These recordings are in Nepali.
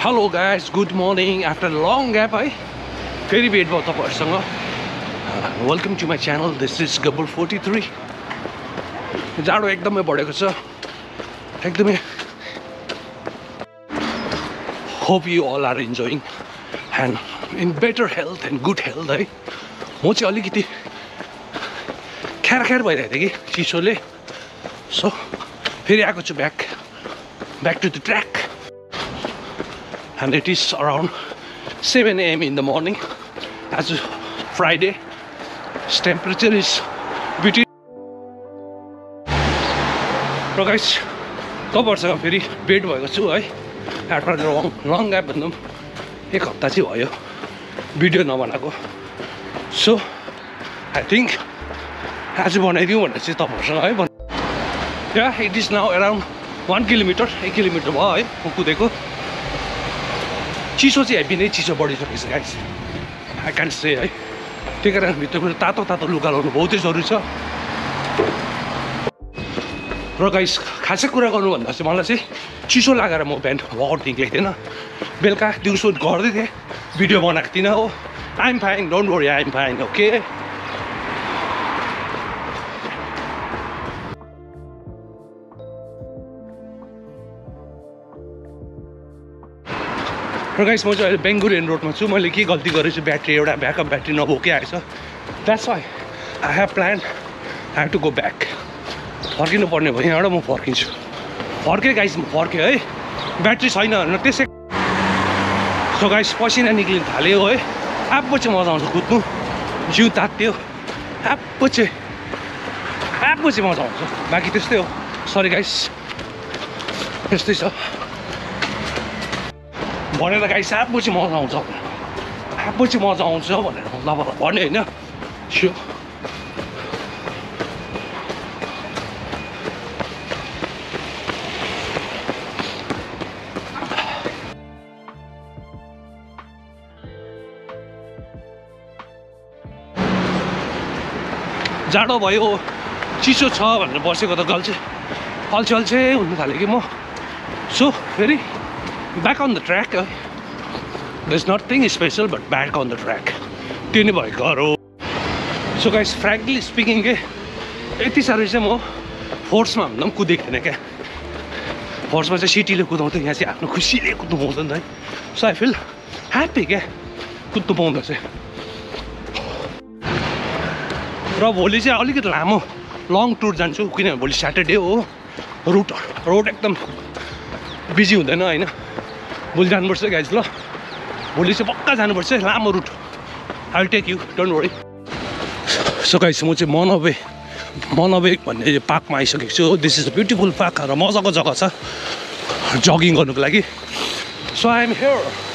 Hello guys good morning after long gap है फेरि भेट भयो तपाईँहरूसँग welcome to my channel this is Gabbar forty three जाडो एकदमै बढेको छ। एकदमै। Hope you all are enjoying and in better health and good health है म चाहिँ अलिकति ख्यार ख्यार भइरहेको थिएँ कि चिसोले। सो फेरि आएको छु back back to the track and it is around 7 a.m. in the morning as Friday. Temperature is between र गाइस तपाईँहरूसँग फेरि भेट भएको छु है आफ्टर लङ लङ ग्याप भन्दा पनि एक हप्ता चाहिँ भयो भिडियो नबनाएको सो आई थिङ्क आज बनाइदिउँ भनेर चाहिँ तपाईँहरूसँग है yeah it is now around one kilometre एक किलोमिटर भयो है म कुदेको चिसो चाहिँ हेभी नै चिसो बढिसकेको छ गाइस आई क्यान से है। त्यही कारण भित्रको तातो तातो लुगा लाउनु बहुतै जरुरी छ। र गाइस खासै कुरा गर्नुभन्दा चाहिँ मलाई चाहिँ चिसो लागेर म बिहान वर्कआउट निक्लेको थिएन। बेलुका दिउँसो गर्दै थिएँ भिडियो बनाएको थिइनँ हो। I'm fine don't worry I'm fine okay र गाइस म चाहिँ अहिले बेङ्गुरेन रोडमा छु। मैले के गल्ती गरेछु ब्याट्री एउटा ब्याकअप ब्याट्री नबोकै आएछ। That's why I have plan have to go back फर्किनु पर्ने भयो यहाँबाट म फर्किन्छु। फर्केँ गाइस म फर्केँ है। ब्याट्री छैन भनेर त्यसै सो गाइस पसिना निक्लिनु थाल्यो है। आप्पो चाहिँ मजा आउँछ कुद्नु। जिउ तात्यो। आप्पो चाहिँ आप्पो चाहिँ मजा आउँछ। बाँकी त्यस्तै हो। सरी गाइस त्यस्तै छ। भनेर गाई चाहिँ मजा आउँछ चाहिँ मजा आउँछ भनेर तपाईँलाई भने होइन स्यो जाडो भयो चिसो छ भनेर बसेको त गल्छे अल्छे अल्छे हुनु थाल्यो कि म सो फेरि ब्याक अन द ट्र्याक है there is nothing special but back on the track त्यो नै भएको घर हो सो गाइस फ्रेङ्कली स्पिकिङ के यति साह्रो चाहिँ म फोर्समा भन्दा पनि कुदेको थिएन क्या फोर्समा चाहिँ सिटीले कुदाउँथ्यो यहाँ चाहिँ आफ्नो खुसीले कुद्नु पाउँछ नि त है सो आई फिल ह्याप्पी क्या कुद्नु पाउँदा चाहिँ र भोलि चाहिँ अलिकति लामो लङ टुर जान्छु किनभने भोलि स्याटरडे हो रुट रोड एकदम बिजी हुँदैन होइन भोलि जानुपर्छ गाइज ल। भोलि चाहिँ पक्का जानुपर्छ लामो root. I take you don't worry so guys म चाहिँ मनवे मनवे भन्ने पार्कमा आइसकेको छु। This is a beautiful park र मजाको जग्गा छ। जगिङ गर्नुको लागि। So I am here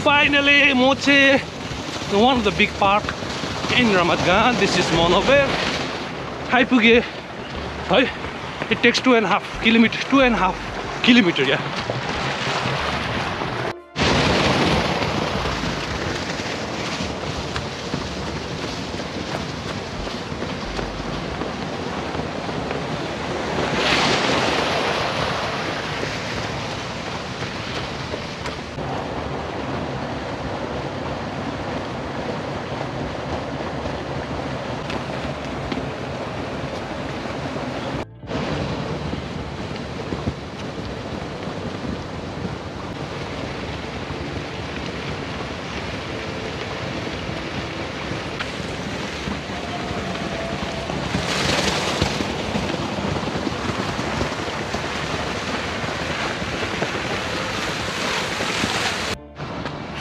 finally Moche, one of the big park in Ramat This is Monover. Hi Puge. Hi. It takes two and a half kilometer, two and a half kilometer, yeah.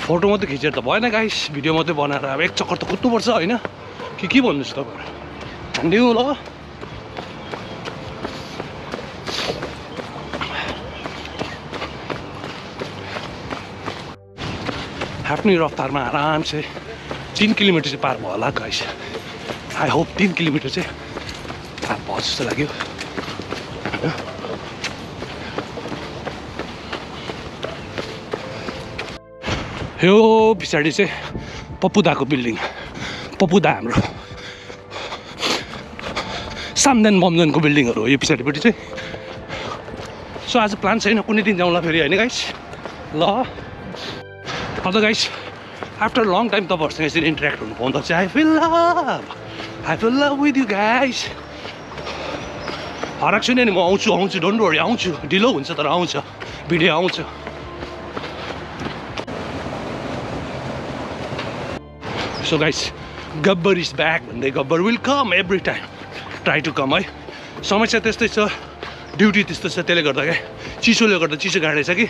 Photo मात्रै खिचेर त भएन गाइस भिडियो मात्रै बनाएर अब एक चक्कर त कुद्नुपर्छ होइन? के के भन्नुहोस् तपाईँहरू हान्दिउँ ल। आफ्नै रफ्तारमा आराम चाहिँ तिन किलोमिटर चाहिँ पार भयो होला गाइस। आई होप तिन किलोमिटर चाहिँ पार भयो जस्तो लाग्यो। यो पछाडि चाहिँ पप्पुदाको बिल्डिङ पप्पुदा हाम्रो। सामदान बमजनको बिल्डिङहरू हो यो पछाडिपट्टि चाहिँ। सो आज प्लान छैन कुनै दिन जाउँला फेरि होइन गाइस ल। अन्त गाइस आफ्टर लङ टाइम तपाईँहरूसँग यसरी इन्टरेक्ट हुनु पाउँदा चाहिँ I feel I feel love with you guys हराएको छुइनँ नि म आउँछु आउँछु डोन्ट वरी आउँछु। ढिलो हुन्छ तर आउँछ भिडियो आउँछ। So guys Gabbar is back भन्दै Gabbar will come every time try to come है समस्या त्यस्तै छ ड्युटी त्यस्तो छ त्यसले गर्दा क्या चिसोले गर्दा चिसो गाडेको छ कि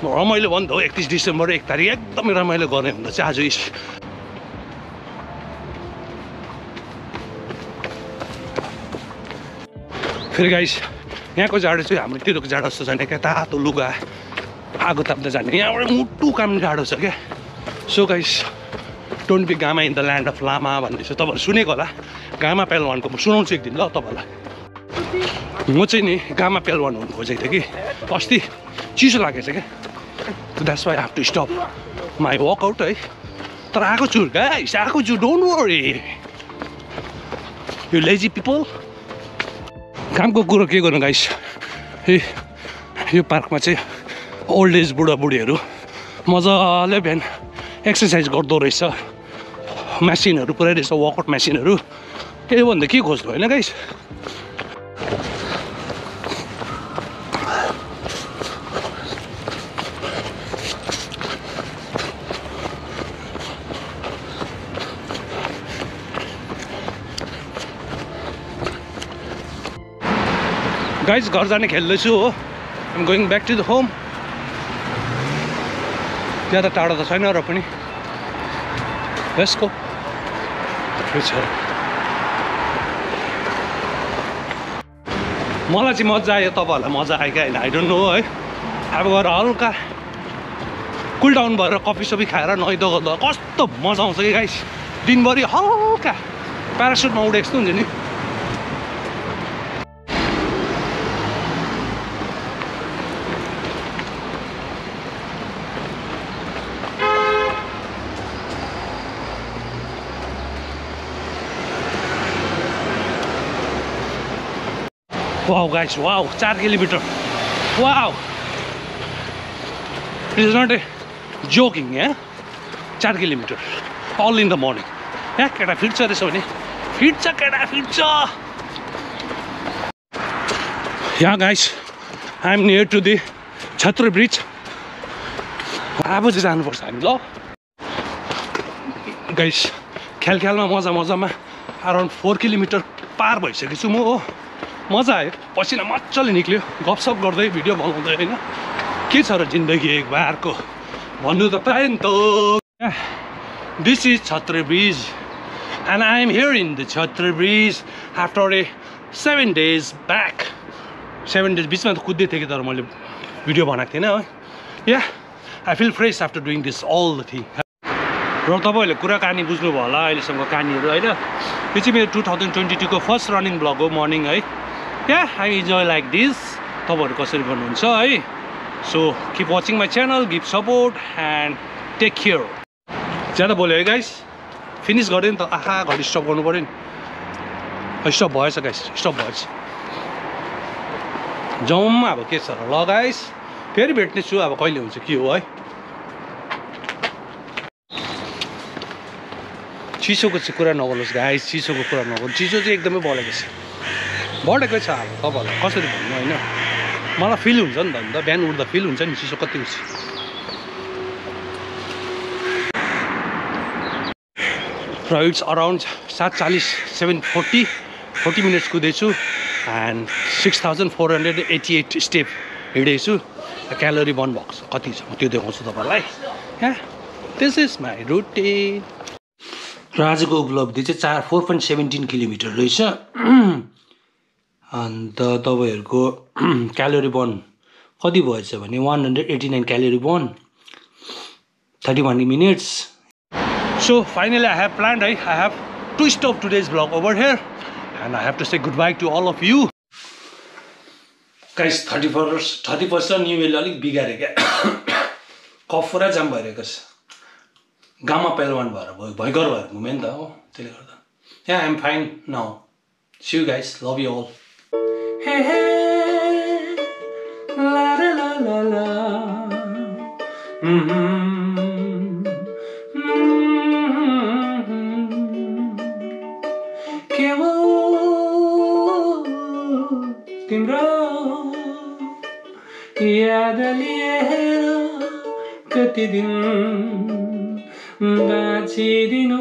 रमाइलो त हो एकतिस डिसेम्बर एक तारिक एकदमै रमाइलो गर्ने भन्दा चाहिँ आज इस फेरि गाइस यहाँको जाडो चाहिँ हाम्रो तिरको जाडो जस्तो छैन क्या तातो लुगा। आगो ताप्दा जाने। यहाँबाट मुटु काम जाडो छ क्या। So guys don't be gamma in the land of लामा भन्ने चाहिँ तपाईँहरू सुनेको होला गामा पेलवानको म सुनाउँछु एक दिन ल तपाईँहरूलाई म चाहिँ नि गामा पेलवान हुनु खोजेको थिएँ कि अस्ति चिसो लागेको छ क्या that's why have to stop my workout है तर आएको छु गाइस आएको छु डोन्ट वरी यो लेजी पिपल कामको कुरो के गर्नु गाइस ए यो पार्कमा चाहिँ ओल्ड एज बुढाबुढीहरू मजाले बिहान एक्सर्साइज गर्दो रहेछ मेसिनहरू पुरै रहेछ वर्कआउट मेसिनहरू योभन्दा के खोज्नु होइन गाइस गाइज घर जाने खेल्दैछु हो। I'm going back to the home ज्यादा टाढो त छैन र पनि। यसको मलाई चाहिँ मजा आयो तपाईँहरूलाई मजा आयो क्या होइन आई डोन्ट नो है। अब गएर हल्का कुल डाउन भएर कफी सफी खाएर नुहाइदो कस्तो मजा आउँछ कि गाइस दिनभरि हल्का प्यारासुटमा उडेको जस्तो हुन्छ नि। Wow, guys, wow, 4 kilometer. Wow. It is not a joking, yeah? 4 kilometer. All in the morning. Yeah, केटा फिट्छ रहेछ भने फिट्छ केटा फिट्छ यहाँ guys I am near to the Chhatra bridge अब चाहिँ जानुपर्छ हामी ल गाइस ख्याल ख्यालमा मजा मजामा अराउन्ड फोर किलोमिटर पार भइसकेको छु म हो मजा आयो। पसिना मजाले निक्ल्यो। गफसप गर्दै भिडियो बनाउँदै होइन। के छ र जिन्दगी एक बारको भन्नु त पायो नि त this is Chhatra bridge and I am here in the Chhatra bridge after a seven days back seven days बिचमा त कुद्दै थिएँ कि तर मैले भिडियो बनाएको थिइनँ है। Yeah I feel fresh after doing this all the thing र तपाईँहरूले कुराकानी बुझ्नुभयो होला अहिलेसम्म कहानीहरू होइन? यो चाहिँ मेरो टु थाउजन्ड ट्वेन्टी टूको फर्स्ट रनिङ ब्लग हो मर्निङ है। Yeah I enjoy like this तपाईँहरू कसरी गर्नुहुन्छ है? So keep watching my channel give support and take care ज्यादा बोल्यो है गाइस फिनिस गऱ्यो नि त। आखा घरि स्टप गर्नु पऱ्यो नि। स्टप भएछ गाइस स्टप भएछ। जाउँ अब के छ ल गाइस फेरि भेट्ने छु अब कहिले हुन्छ के हो है? चिसोको चाहिँ कुरा नगर्नुहोस् गाइस चिसोको कुरा नगर्नु चिसो चाहिँ एकदमै बढेको छ। बढेकै छ अब तपाईँहरूलाई कसरी भन्नु होइन? मलाई फिल हुन्छ नि त अन्त बिहान उठ्दा फिल हुन्छ नि चिसो कति उठ्छ र इट्स अराउन्ड सात चालिस seven forty forty minutes कुदेछु and six thousand four hundred eighty eight step हिँडेको छु क्यालोरी बर्न भएको छ कति छ? म त्यो देखाउँछु तपाईँलाई क्या दिस इज माई रुटिन र आजको उपलब्धि चाहिँ चार फोर पोइन्ट सेभेन्टिन किलोमिटर रहेछ। अन्त तपाईँहरूको क्यालोरी बर्न कति भएछ भने one hundred eighty nine calorie burn thirty one minutes so finally I have planned है I have to stop today's blog over here and I have to say goodbye to all of you guys thirty first thirty first new इयरले अलिक बिगाऱ्यो क्या? कफ पुरा जाम भइरहेको छ। गामा पेलवान भएर भयो भयङ्कर भएर घुमेँ नि त हो। त्यसले गर्दा yeah I'm fine now see you guys love you all के तिम्रो लिएर कति दिन